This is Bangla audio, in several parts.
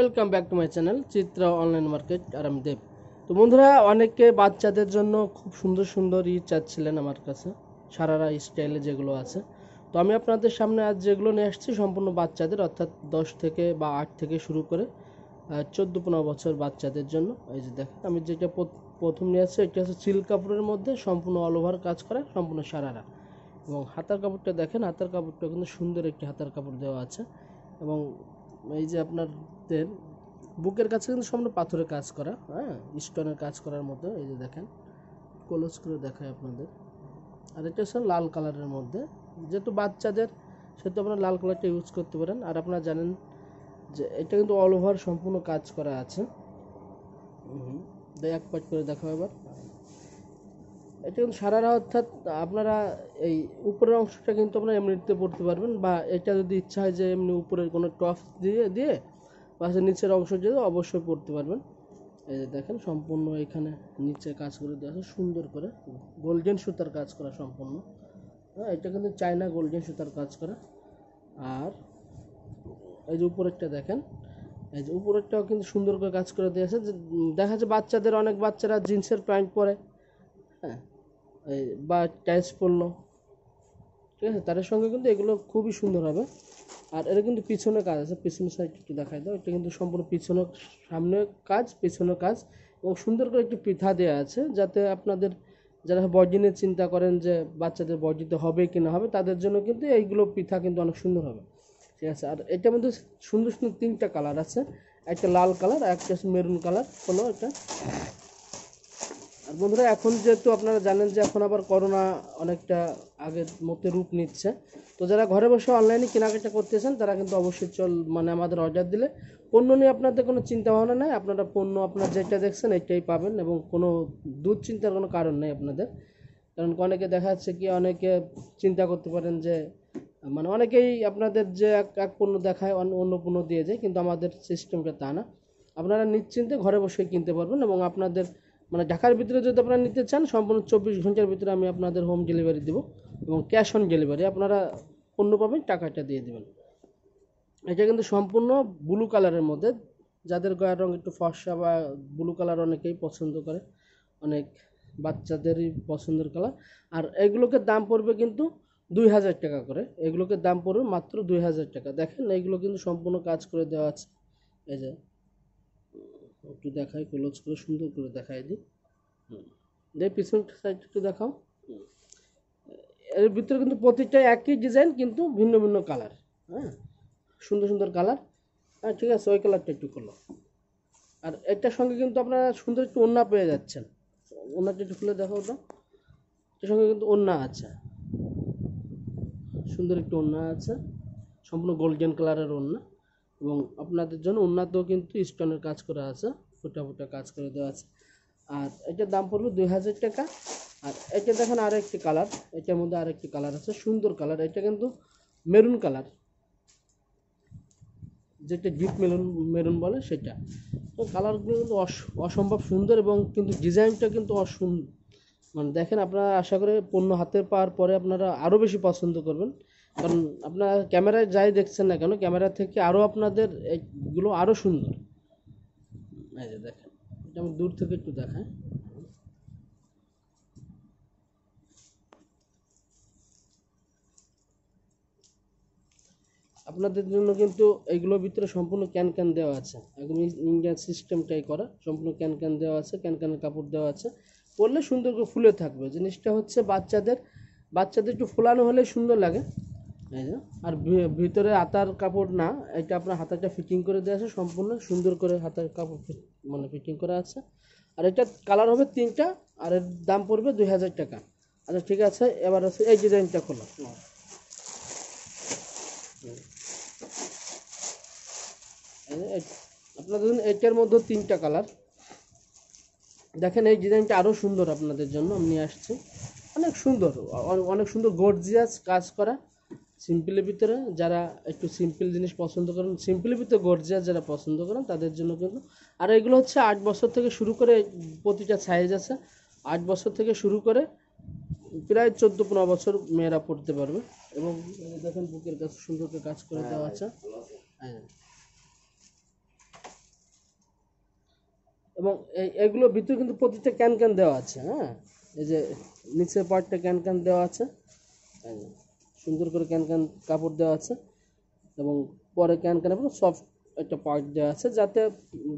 Welcome back to my channel Chitra online market আর আমি দেব তো বন্ধুরা, অনেকে বাচ্চাদের জন্য খুব সুন্দর সুন্দর ই চাচ্ছিলেন আমার কাছে, সারারা স্টাইলে যেগুলো আছে। তো আমি আপনাদের সামনে আজ যেগুলো নিয়ে আসছি, সম্পূর্ণ বাচ্চাদের, অর্থাৎ দশ থেকে বা আট থেকে শুরু করে চোদ্দ পনেরো বছর বাচ্চাদের জন্য। এই যে দেখেন, আমি যেটা প্রথম নিয়ে আসছি, এটা হচ্ছে সিল্ক কাপড়ের মধ্যে সম্পূর্ণ অল ওভার কাজ করা, সম্পূর্ণ সারারা। এবং হাতার কাপড়টা দেখেন, হাতার কাপড়টা কিন্তু সুন্দর একটি হাতার কাপড় দেওয়া আছে। এবং এই যে আপনাদের বুকের কাছে কিন্তু সম্পূর্ণ পাথরের কাজ করা হ্যাঁ? স্টোনের কাজ করার মতো, এই যে দেখেন ক্লোজ করে দেখায় আপনাদের। আর এটা হচ্ছে লাল কালারের মধ্যে। যেহেতু বাচ্চাদের, সেহেতু আপনারা লাল কালারটা ইউজ করতে পারেন। আর আপনারা জানেন যে এটা কিন্তু অল ওভার সম্পূর্ণ কাজ করা আছে। দেখ, এক পাট করে দেখাও এবার। এটা কিন্তু সারারা অর্থাৎ আপনারা এই উপরের অংশটা কিন্তু আপনারা এমনিতে পড়তে পারবেন বা এটা যদি ইচ্ছা হয় যে এমনি উপরের কোনো টপ দিয়ে দিয়ে বা নিচের অংশ দিয়ে অবশ্যই পড়তে পারবেন। এই যে দেখেন, সম্পূর্ণ এখানে নিচে কাজ করে দেওয়া আছে, সুন্দর করে গোল্ডেন সুতার কাজ করা সম্পূর্ণ। হ্যাঁ এটা কিন্তু চায়না গোল্ডেন সুতার কাজ করা। আর এই যে উপরেরটা দেখেন, এই যে উপরেরটাও কিন্তু সুন্দর করে কাজ করে দিয়েছে দেখা যাচ্ছে বাচ্চাদের, অনেক বাচ্চারা জিন্সের প্যান্ট পরে। হ্যাঁ বা টাইস পড়ল। ঠিক আছে? তাদের সঙ্গে কিন্তু এগুলো খুবই সুন্দর হবে। আর এটা কিন্তু পিছনে কাজ আছে। পিছনের সাইড একটু দেখাই দাও। এটা কিন্তু সম্পূর্ণ পিছনে সামনে কাজ পিছনে কাজ। এবং সুন্দর করে একটি পিঠা দেওয়া আছে যাতে আপনাদের যারা নিয়ে চিন্তা করেন যে বাচ্চাদের বডিতে হবে কি না হবে, তাদের জন্য কিন্তু এইগুলো পিঠা কিন্তু অনেক সুন্দর হবে। ঠিক আছে? আর এটার মধ্যে সুন্দর সুন্দর তিনটা কালার আছে। একটা লাল কালার একটা মেরুন কালার হলো এটা আর বন্ধুরা, এখন যেহেতু আপনারা জানেন যে এখন আবার করোনা অনেকটা আগের মতো রূপ নিচ্ছে, তো যারা ঘরে বসে অনলাইনে কেনাকাটা করতেছেন, তারা কিন্তু অবশ্যই চল মানে আমাদের অর্ডার দিলে পণ্য নিয়ে আপনাদের কোনো চিন্তা ভাবনা নেই। আপনারা পণ্য আপনার যেটা দেখছেন, এটাই পাবেন এবং কোনো দুশ্চিন্তার কোনো কারণ নেই আপনাদের। কারণ অনেকে দেখা যাচ্ছে কি, অনেকে চিন্তা করতে পারেন যে মানে অনেকেই আপনাদের যে এক এক পণ্য দেখায় অন্য অন্য পণ্য দিয়ে যায়, কিন্তু আমাদের সিস্টেমটা তা না। আপনারা নিশ্চিন্তে ঘরে বসে কিনতে পারবেন এবং আপনাদের মানে ঢাকার ভিতরে যদি আপনারা নিতে চান, সম্পূর্ণ চব্বিশ ঘণ্টার ভিতরে আমি আপনাদের হোম ডেলিভারি দেবো এবং ক্যাশ অন ডেলিভারি আপনারা পণ্য পাবেন, টাকাটা দিয়ে দেবেন। এটা কিন্তু সম্পূর্ণ ব্লু কালারের মধ্যে। যাদের গায়ের রঙ একটু ফর্সা বা ব্লু কালার অনেকেই পছন্দ করে, অনেক বাচ্চাদেরই পছন্দের কালার আর এগুলোকে দাম পড়বে কিন্তু দুই হাজার টাকা করে। এগুলোকে দাম পড়বে মাত্র দুই হাজার টাকা। দেখেন এইগুলো কিন্তু সম্পূর্ণ কাজ করে দেওয়া আছে। এই যে একটু দেখাই ক্লোজ করে সুন্দর করে দেখাই দিই। হুম। দেখ পিছন সাইড একটু দেখাও। এর ভিতরে কিন্তু প্রতিটা একই ডিজাইন কিন্তু ভিন্ন ভিন্ন কালার হ্যাঁ? সুন্দর সুন্দর কালার হ্যাঁ ঠিক আছে ওই কালারটা একটু করল আর এটার সঙ্গে কিন্তু আপনারা সুন্দর একটু ওন্না পেয়ে যাচ্ছেন। ওন্নাটা একটু খুলে দেখো ওটা এটার সঙ্গে কিন্তু ওন্না আছে। সুন্দর একটু ওন্না আছে। সম্পূর্ণ গোল্ডেন কালারের ওন্না এবং আপনাদের জন্য উন্নতও কিন্তু স্টোনের কাজ করা আছে, ফুটা ফুটা কাজ করে দেওয়া আছে। আর এটার দাম পড়বে দুই হাজার টাকা। আর এটা দেখেন আর একটি কালার এটার মধ্যে আর একটি কালার আছে, সুন্দর কালার এটা কিন্তু মেরুন কালার যেটা ডিপ মেরুন মেরুন বলে সেটা। তো কালারগুলো কিন্তু অস- অসম্ভব সুন্দর এবং কিন্তু ডিজাইনটা কিন্তু অসুন মানে দেখেন আপনারা আশা করে পণ্য হাতে পাওয়ার পরে আপনারা আরও বেশি পছন্দ করবেন। কারণ আপনারা ক্যামেরায় যাই দেখছেন না কেন, ক্যামেরা থেকে আরও আপনাদের এইগুলো আরও সুন্দর। এই যে দেখেন, এটা আমি দূর থেকে একটু দেখাই। আপনাদের জন্য কিন্তু এইগুলোর ভিতরে সম্পূর্ণ ক্যান ক্যান দেওয়া আছে। একদম ইন্ডিয়ান সিস্টেমটাই করা, সম্পূর্ণ ক্যান ক্যান দেওয়া আছে, ক্যান ক্যানের কাপড় দেওয়া আছে। পরলে সুন্দর করে ফুলে থাকবে। জিনিসটা হচ্ছে বাচ্চাদের বাচ্চাদের একটু ফোলানো হলে সুন্দর লাগে। আর ভিতরে হাতার কাপড় না, এটা আপনার হাতাটা ফিটিং করে দেওয়া আছে সম্পূর্ণ, সুন্দর করে হাতার কাপড় মানে ফিটিং করা আছে। আর এটা কালার হবে তিনটা, আর এর দাম পড়বে দুই হাজার টাকা। আচ্ছা ঠিক আছে, এবার আছে এই ডিজাইনটা খোলো। আপনাদের জন্য এটার মধ্যে তিনটা কালার দেখেন, এই ডিজাইনটা আরও সুন্দর আপনাদের জন্য, আমি নিয়ে আসছি। অনেক সুন্দর অনেক সুন্দর গর্জিয়াস কাজ করা। সিম্পলের ভিতরে যারা একটু সিম্পল জিনিস পছন্দ করেন সিম্পলের ভিতরে গর্জিয়াস যারা পছন্দ করেন তাদের জন্য কিন্তু আর এগুলো হচ্ছে আট বছর থেকে শুরু করে প্রতিটা সাইজ আছে আট বছর থেকে শুরু করে প্রায় চোদ্দ পনেরো বছর মেয়েরা পড়তে পারবে। এবং দেখেন বুকের কাছে সুন্দর করে কাজ করে দেওয়া আছে। হ্যাঁ এবং এই এগুলোর ভিতরে কিন্তু প্রতিটা ক্যান ক্যান দেওয়া আছে হ্যাঁ? এই যে নিচের পার্টটা ক্যান ক্যান দেওয়া আছে। এই যে, সুন্দর করে ক্যান ক্যান কাপড় দেওয়া আছে এবং পরে ক্যান ক্যান এবং সফট একটা পার্ট দেওয়া আছে যাতে,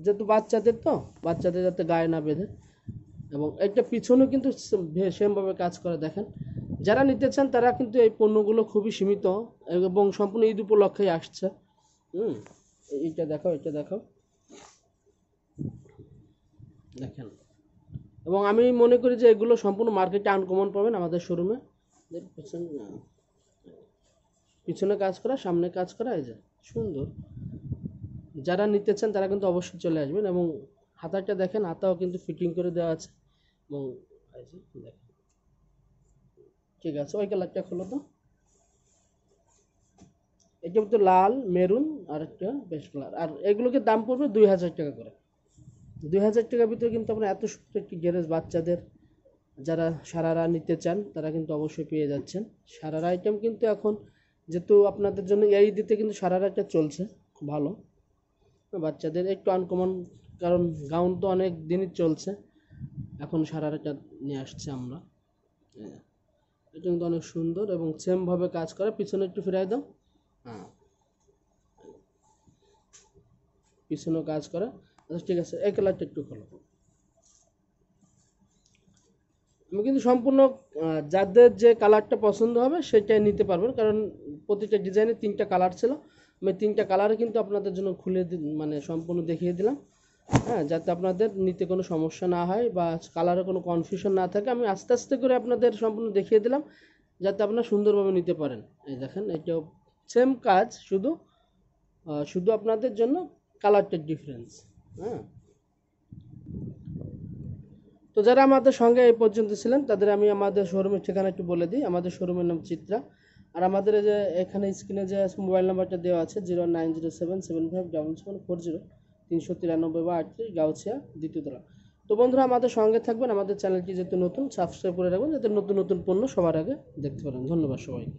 যেহেতু বাচ্চাদের তো, বাচ্চাদের যাতে গায়ে না বেঁধে। এবং একটা পিছনেও কিন্তু সেমভাবে কাজ করে, দেখেন। যারা নিতে চান তারা কিন্তু এই পণ্যগুলো খুবই সীমিত এবং সম্পূর্ণ ঈদ উপলক্ষেই আসছে। হুম, এইটা দেখো এটা দেখো দেখেন। এবং আমি মনে করি যে এগুলো সম্পূর্ণ মার্কেটে আনকমন পাবেন আমাদের শোরুমে পিছনে কাজ করা, সামনে কাজ করা, এই যে, সুন্দর। যারা নিতে চান তারা কিন্তু অবশ্যই চলে আসবেন এবং হাতাটা দেখেন, হাতাও কিন্তু ফিটিং করে দেওয়া আছে। এবং দেখেন। ঠিক আছে, ওই কালারটা খোলো তো। এটা তো লাল, মেরুন আর একটা বেশ কালার। আর এগুলোকে দাম পড়বে দুই হাজার টাকা করে। দুই হাজার টাকার ভিতরে কিন্তু আপনার এত সুন্দর একটি গ্যারেজ বাচ্চাদের যারা সারারা নিতে চান, তারা কিন্তু অবশ্যই পেয়ে যাচ্ছেন। সারারা আইটেম কিন্তু এখন যেহেতু আপনাদের জন্য এই দিতে কিন্তু সারার একটা চলছে ভালো। বাচ্চাদের একটু আনকমন কারণ গাউন তো অনেক দিনই চলছে, এখন সারার একটা নিয়ে আসছে আমরা। হ্যাঁ। এটা কিন্তু অনেক সুন্দর এবং সেমভাবে কাজ করে, পিছনে একটু ফিরাই দাও। হ্যাঁ পিছনেও কাজ করে। আচ্ছা ঠিক আছে, এই কালারটা একটু খোলো। আমি কিন্তু সম্পূর্ণ যাদের যে কালারটা পছন্দ হবে সেটাই নিতে পারবেন কারণ প্রতিটা ডিজাইনে তিনটা কালার ছিল। আমি তিনটা কালারে কিন্তু আপনাদের জন্য খুলে মানে সম্পূর্ণ দেখিয়ে দিলাম। হ্যাঁ যাতে আপনাদের নিতে কোনো সমস্যা না হয় বা কালারে কোনো কনফিউশন না থাকে। আমি আস্তে আস্তে করে আপনাদের সম্পূর্ণ দেখিয়ে দিলাম, যাতে আপনারা সুন্দরভাবে নিতে পারেন। এই দেখেন, এটাও সেম কাজ, শুধু শুধু আপনাদের জন্য কালারটা ডিফারেন্স হ্যাঁ। তো যারা আমাদের সঙ্গে এই পর্যন্ত ছিলেন, তাদের আমি আমাদের শোরুমের ঠিকানা একটু বলে দিই। আমাদের শোরুমের নাম চিত্রা। আর আমাদের যে এখানে স্ক্রিনে যে মোবাইল নাম্বারটা দেওয়া আছে zero nine zero seven seven five double seven four zero তিনশো তিরানব্বই বা আটত্রিশ, গাউছিয়া দ্বিতীয়তলা তো বন্ধুরা, আমাদের সঙ্গে থাকবেন। আমাদের চ্যানেলটি যেহেতু নতুন সাবস্ক্রাইব করে রাখবেন, যাতে নতুন নতুন পণ্য সবার আগে দেখতে পারেন। ধন্যবাদ সবাইকে।